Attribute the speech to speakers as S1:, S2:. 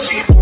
S1: ¿Cómo